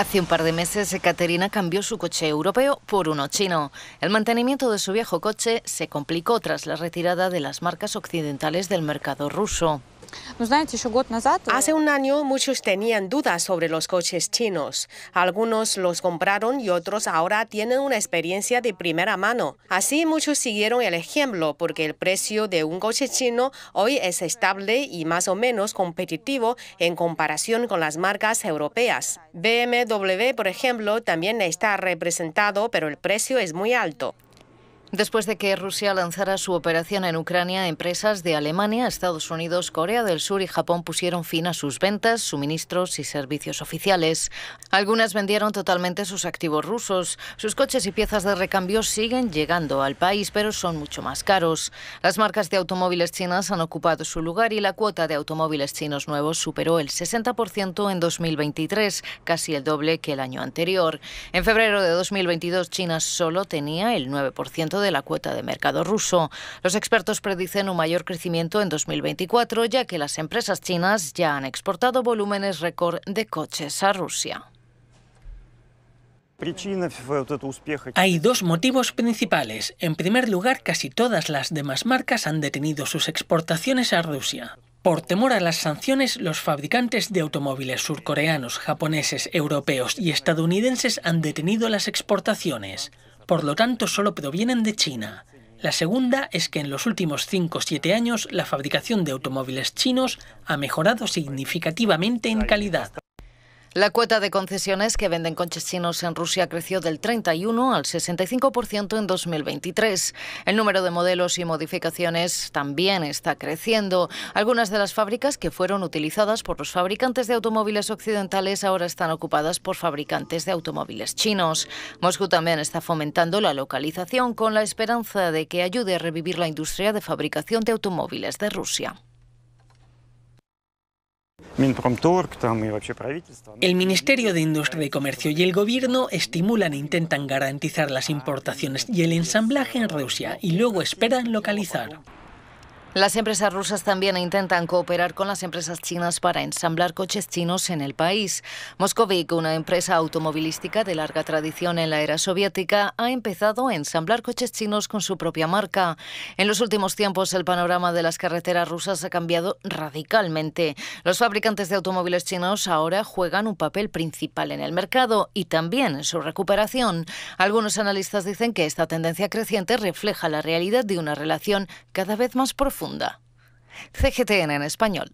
Hace un par de meses, Ekaterina cambió su coche europeo por uno chino. El mantenimiento de su viejo coche se complicó tras la retirada de las marcas occidentales del mercado ruso. Hace un año muchos tenían dudas sobre los coches chinos. Algunos los compraron y otros ahora tienen una experiencia de primera mano. Así muchos siguieron el ejemplo porque el precio de un coche chino hoy es estable y más o menos competitivo en comparación con las marcas europeas. BMW, por ejemplo, también está representado, pero el precio es muy alto. Después de que Rusia lanzara su operación en Ucrania, empresas de Alemania, Estados Unidos, Corea del Sur y Japón pusieron fin a sus ventas, suministros y servicios oficiales. Algunas vendieron totalmente sus activos rusos. Sus coches y piezas de recambio siguen llegando al país, pero son mucho más caros. Las marcas de automóviles chinas han ocupado su lugar y la cuota de automóviles chinos nuevos superó el 60% en 2023, casi el doble que el año anterior. En febrero de 2022, China solo tenía el 9% de la cuota de mercado ruso. Los expertos predicen un mayor crecimiento en 2024, ya que las empresas chinas ya han exportado volúmenes récord de coches a Rusia. Hay dos motivos principales. En primer lugar, casi todas las demás marcas han detenido sus exportaciones a Rusia. Por temor a las sanciones, los fabricantes de automóviles surcoreanos, japoneses, europeos y estadounidenses han detenido las exportaciones por lo tanto solo provienen de China. La segunda es que en los últimos 5 o 7 años la fabricación de automóviles chinos ha mejorado significativamente en calidad. La cuota de concesiones que venden coches chinos en Rusia creció del 31 al 65% en 2023. El número de modelos y modificaciones también está creciendo. Algunas de las fábricas que fueron utilizadas por los fabricantes de automóviles occidentales ahora están ocupadas por fabricantes de automóviles chinos. Moscú también está fomentando la localización con la esperanza de que ayude a revivir la industria de fabricación de automóviles de Rusia. El Ministerio de Industria y Comercio y el Gobierno estimulan e intentan garantizar las importaciones y el ensamblaje en Rusia y luego esperan localizar. Las empresas rusas también intentan cooperar con las empresas chinas para ensamblar coches chinos en el país. Moscovic, una empresa automovilística de larga tradición en la era soviética, ha empezado a ensamblar coches chinos con su propia marca. En los últimos tiempos, el panorama de las carreteras rusas ha cambiado radicalmente. Los fabricantes de automóviles chinos ahora juegan un papel principal en el mercado y también en su recuperación. Algunos analistas dicen que esta tendencia creciente refleja la realidad de una relación cada vez más CGTN en español.